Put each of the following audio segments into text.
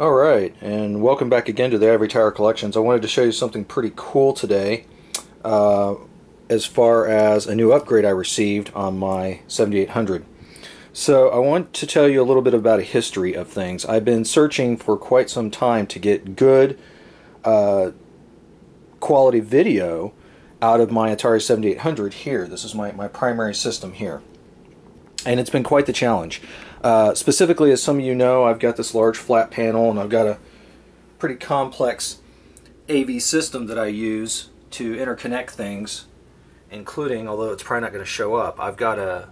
Alright, and welcome back again to the Ivory Tower Collections. I wanted to show you something pretty cool today uh, as far as a new upgrade I received on my 7800. So I want to tell you a little bit about a history of things. I've been searching for quite some time to get good uh, quality video out of my Atari 7800 here. This is my, my primary system here. And it's been quite the challenge. Uh, specifically, as some of you know, I've got this large flat panel and I've got a pretty complex AV system that I use to interconnect things, including, although it's probably not going to show up, I've got a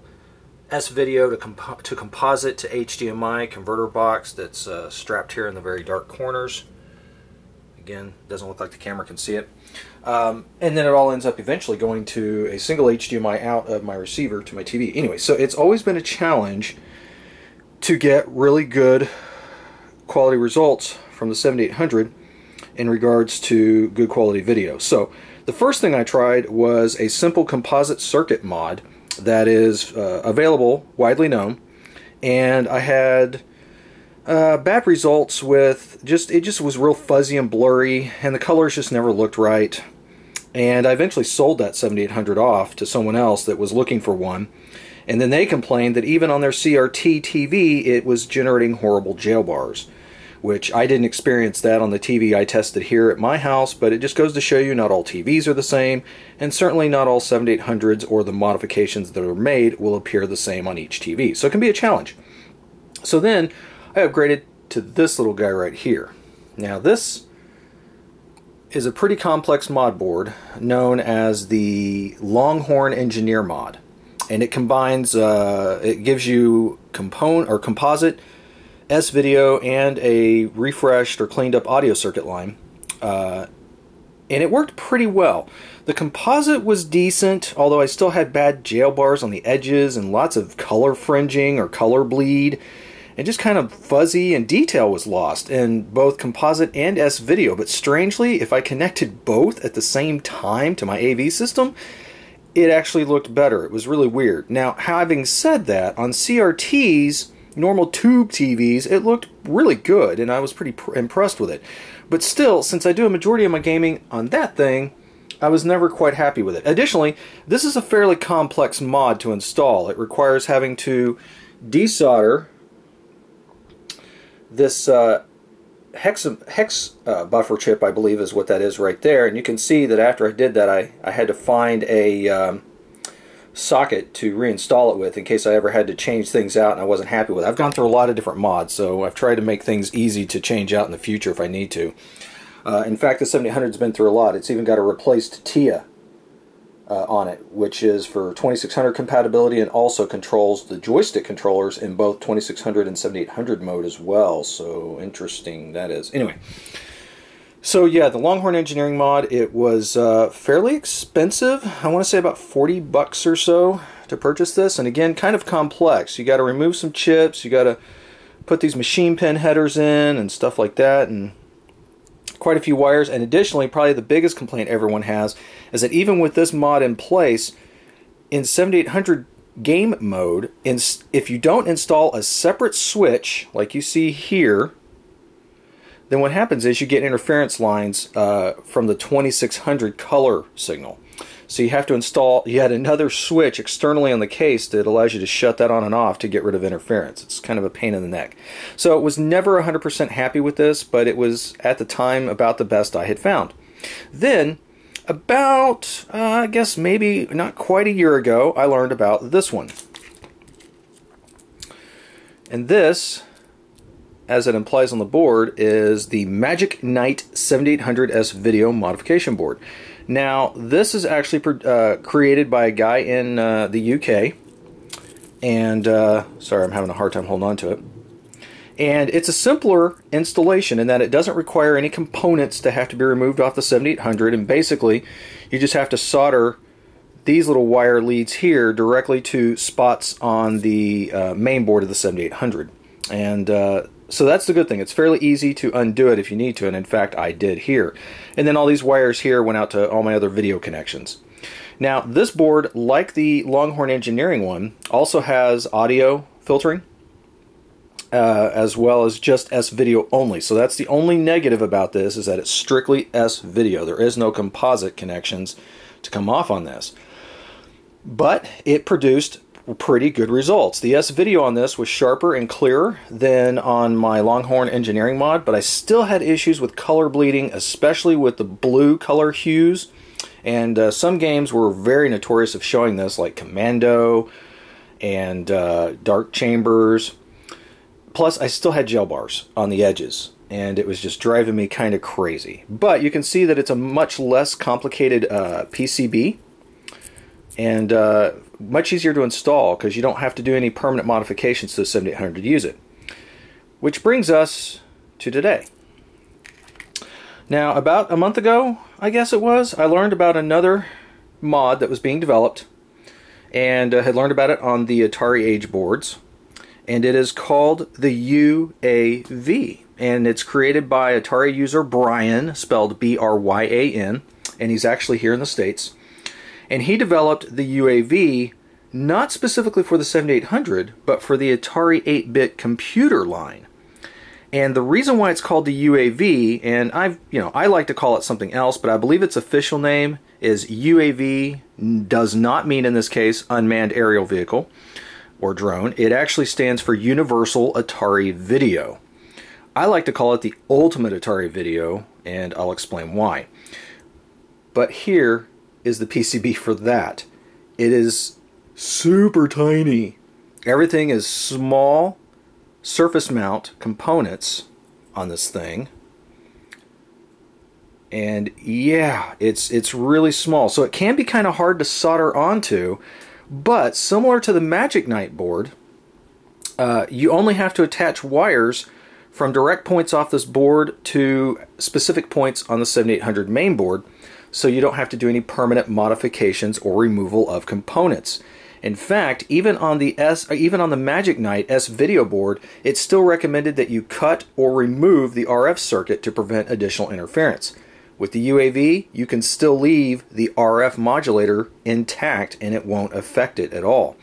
S-Video to, comp to composite to HDMI converter box that's uh, strapped here in the very dark corners. Again, doesn't look like the camera can see it. Um, and then it all ends up eventually going to a single HDMI out of my receiver to my TV. Anyway, so it's always been a challenge to get really good quality results from the 7800 in regards to good quality video. So the first thing I tried was a simple composite circuit mod that is uh, available, widely known, and I had uh, bad results with just it just was real fuzzy and blurry, and the colors just never looked right. And I eventually sold that 7800 off to someone else that was looking for one and then they complained that even on their CRT TV, it was generating horrible jail bars, which I didn't experience that on the TV I tested here at my house, but it just goes to show you not all TVs are the same, and certainly not all 7800s or the modifications that are made will appear the same on each TV. So it can be a challenge. So then I upgraded to this little guy right here. Now this is a pretty complex mod board known as the Longhorn Engineer mod and it combines uh, it gives you component or composite S video and a refreshed or cleaned up audio circuit line. Uh, and it worked pretty well. The composite was decent although I still had bad jail bars on the edges and lots of color fringing or color bleed and just kind of fuzzy and detail was lost in both composite and S video. But strangely if I connected both at the same time to my AV system it actually looked better. It was really weird. Now, having said that, on CRTs, normal tube TVs, it looked really good, and I was pretty impressed with it. But still, since I do a majority of my gaming on that thing, I was never quite happy with it. Additionally, this is a fairly complex mod to install. It requires having to desolder this uh, hex hex uh, buffer chip, I believe, is what that is right there. And you can see that after I did that, I, I had to find a um, socket to reinstall it with in case I ever had to change things out and I wasn't happy with it. I've gone through a lot of different mods, so I've tried to make things easy to change out in the future if I need to. Uh, in fact, the 7800's been through a lot. It's even got a replaced TIA uh, on it, which is for 2600 compatibility and also controls the joystick controllers in both 2600 and 7800 mode as well. So interesting that is. Anyway, so yeah, the Longhorn Engineering mod, it was uh, fairly expensive. I want to say about 40 bucks or so to purchase this. And again, kind of complex. You got to remove some chips. You got to put these machine pin headers in and stuff like that. And quite a few wires. And additionally, probably the biggest complaint everyone has is that even with this mod in place, in 7800 game mode, if you don't install a separate switch like you see here, then what happens is you get interference lines uh, from the 2600 color signal. So you have to install yet another switch externally on the case that allows you to shut that on and off to get rid of interference. It's kind of a pain in the neck. So it was never 100% happy with this, but it was at the time about the best I had found. Then, about, uh, I guess maybe not quite a year ago, I learned about this one. And this, as it implies on the board, is the Magic Knight 7800S video modification board. Now, this is actually uh, created by a guy in uh, the UK, and uh, sorry, I'm having a hard time holding on to it. And it's a simpler installation in that it doesn't require any components to have to be removed off the 7800, and basically, you just have to solder these little wire leads here directly to spots on the uh, main board of the 7800. And uh, so that's the good thing. It's fairly easy to undo it if you need to, and in fact I did here. And then all these wires here went out to all my other video connections. Now this board, like the Longhorn Engineering one, also has audio filtering. uh, as well as just S video only. So that's the only negative about this is that it's strictly S video. There is no composite connections to come off on this. But it produced pretty good results. The S video on this was sharper and clearer than on my Longhorn Engineering mod, but I still had issues with color bleeding, especially with the blue color hues. And uh, some games were very notorious of showing this, like Commando and uh, Dark Chambers. Plus, I still had jail bars on the edges, and it was just driving me kind of crazy. But you can see that it's a much less complicated uh, PCB and uh, much easier to install because you don't have to do any permanent modifications to the 7800 to use it. Which brings us to today. Now, about a month ago, I guess it was, I learned about another mod that was being developed and uh, had learned about it on the Atari Age boards. And it is called the UAV. And it's created by Atari user Bryan, spelled B R Y A N, and he's actually here in the States. And he developed the UAV not specifically for the 7800, but for the Atari 8 bit computer line. And the reason why it's called the UAV, and I've, you know, I like to call it something else, but I believe its official name is UAV, does not mean in this case unmanned aerial vehicle or drone. It actually stands for Universal Atari Video. I like to call it the Ultimate Atari Video, and I'll explain why. But here is the PCB for that. It is super tiny. Everything is small surface mount components on this thing. And yeah, it's it's really small. So it can be kind of hard to solder onto, but similar to the Magic Knight board, uh, you only have to attach wires from direct points off this board to specific points on the 7800 main board, so you don't have to do any permanent modifications or removal of components. In fact, even on the S, uh, even on the Magic Knight S video board, it's still recommended that you cut or remove the RF circuit to prevent additional interference. With the UAV, you can still leave the RF modulator intact and it won't affect it at all.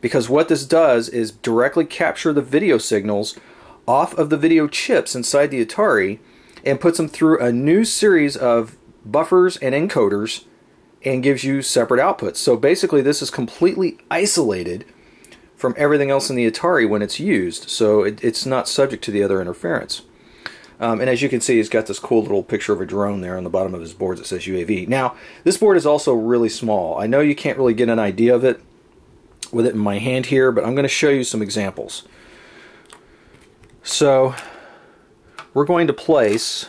Because what this does is directly capture the video signals off of the video chips inside the Atari and puts them through a new series of buffers and encoders and gives you separate outputs. So basically, this is completely isolated from everything else in the Atari when it's used, so it, it's not subject to the other interference. Um, and as you can see, he's got this cool little picture of a drone there on the bottom of his board that says UAV. Now, this board is also really small. I know you can't really get an idea of it with it in my hand here, but I'm going to show you some examples. So, we're going to place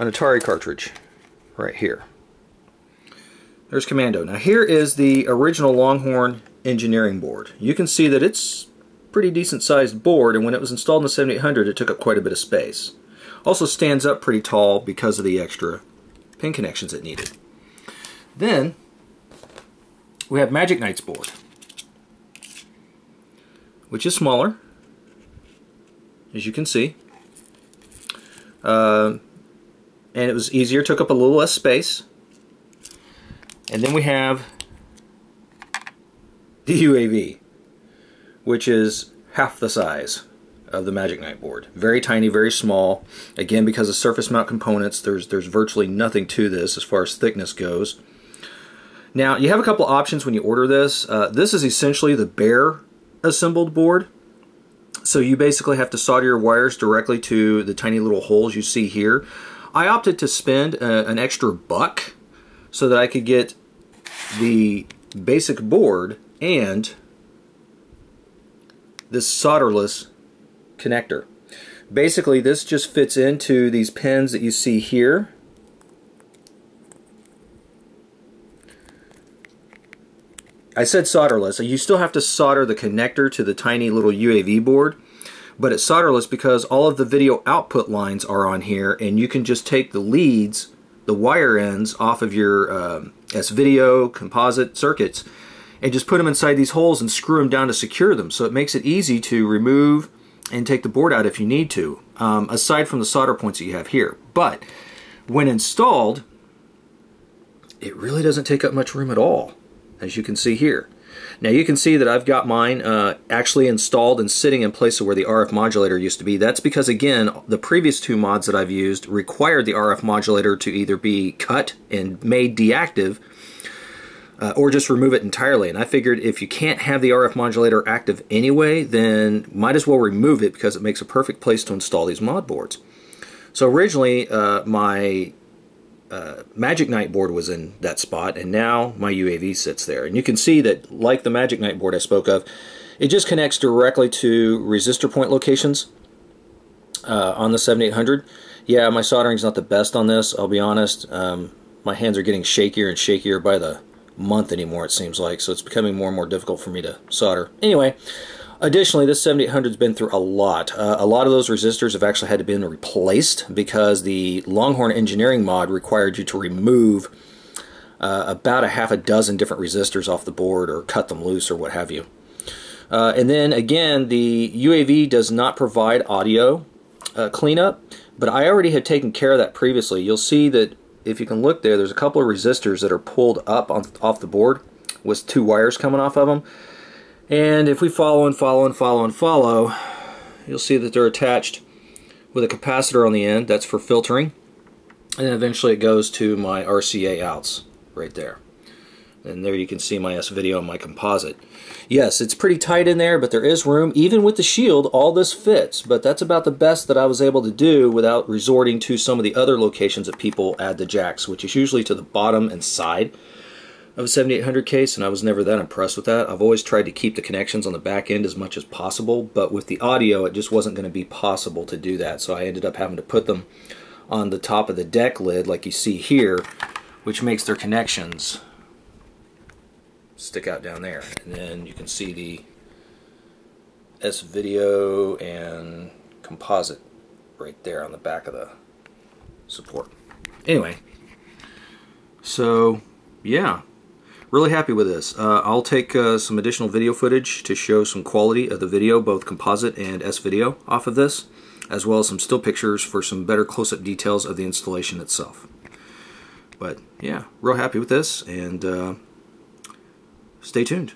an Atari cartridge right here. There's Commando. Now here is the original Longhorn engineering board. You can see that it's pretty decent sized board and when it was installed in the 7800 it took up quite a bit of space. Also stands up pretty tall because of the extra pin connections it needed. Then we have Magic Knight's board which is smaller as you can see. Uh, and it was easier, took up a little less space. And then we have the UAV, which is half the size of the Magic Knight board. Very tiny, very small. Again, because of surface mount components, there's there's virtually nothing to this as far as thickness goes. Now, you have a couple options when you order this. Uh, this is essentially the bare assembled board. So you basically have to solder your wires directly to the tiny little holes you see here. I opted to spend a, uh, an extra buck so that I could get the basic board and this solderless connector. Basically, this just fits into these pins that you see here. I said solderless. You still have to solder the connector to the tiny little UAV board, but it's solderless because all of the video output lines are on here, and you can just take the leads the wire ends off of your um, S-video composite circuits and just put them inside these holes and screw them down to secure them. So it makes it easy to remove and take the board out if you need to, um, aside from the solder points that you have here. But when installed, it really doesn't take up much room at all, as you can see here. Now you can see that I've got mine uh, actually installed and sitting in place of where the RF modulator used to be. That's because again, the previous two mods that I've used required the RF modulator to either be cut and made deactive uh, or just remove it entirely. And I figured if you can't have the RF modulator active anyway, then might as well remove it because it makes a perfect place to install these mod boards. So originally, uh, my uh, Magic Knight board was in that spot, and now my UAV sits there. And you can see that, like the Magic Knight board I spoke of, it just connects directly to resistor point locations uh, on the 7800. Yeah, my soldering's not the best on this, I'll be honest. Um, my hands are getting shakier and shakier by the month anymore, it seems like, so it's becoming more and more difficult for me to solder. Anyway, Additionally, this 7800's been through a lot. Uh, a lot of those resistors have actually had to be replaced because the Longhorn engineering mod required you to remove uh, about a half a dozen different resistors off the board or cut them loose or what have you. Uh, and then again, the UAV does not provide audio uh, cleanup, but I already had taken care of that previously. You'll see that if you can look there, there's a couple of resistors that are pulled up on, off the board with two wires coming off of them. And if we follow and follow and follow and follow, you'll see that they're attached with a capacitor on the end. That's for filtering. And eventually it goes to my RCA outs right there. And there you can see my S-video and my composite. Yes, it's pretty tight in there, but there is room. Even with the shield, all this fits. But that's about the best that I was able to do without resorting to some of the other locations that people add the jacks, which is usually to the bottom and side of a 7800 case and I was never that impressed with that. I've always tried to keep the connections on the back end as much as possible but with the audio it just wasn't going to be possible to do that so I ended up having to put them on the top of the deck lid like you see here which makes their connections stick out down there and then you can see the S video and composite right there on the back of the support. Anyway, so yeah, really happy with this. Uh, I'll take uh, some additional video footage to show some quality of the video, both composite and S-video off of this, as well as some still pictures for some better close-up details of the installation itself. But yeah, real happy with this, and uh, stay tuned.